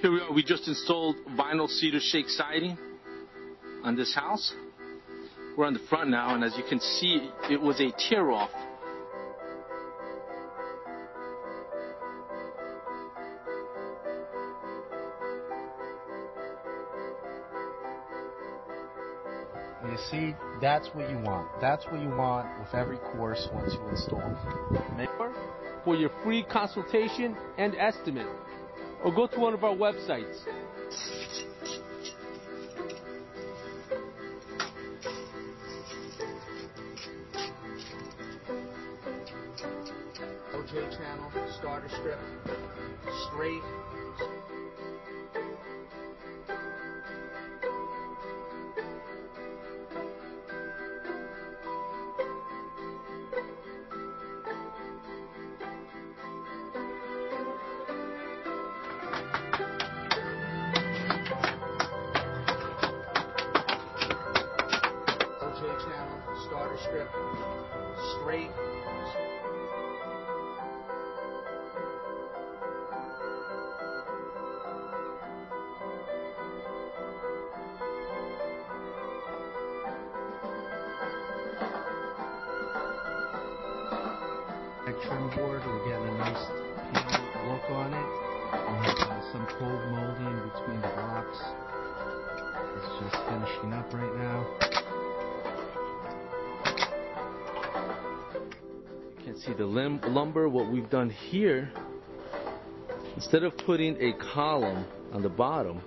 Here we are. We just installed vinyl cedar shake siding on this house. We're on the front now, and as you can see, it was a tear off. You see, that's what you want. That's what you want with every course once you install. For your free consultation and estimate, or go to one of our websites. OJ channel, starter strip, straight. Starter straight. trim board. We're getting a nice peeled look on it. We have uh, some cold molding between the blocks. It's just finishing up right now. See the lim- lumber. What we've done here, instead of putting a column on the bottom,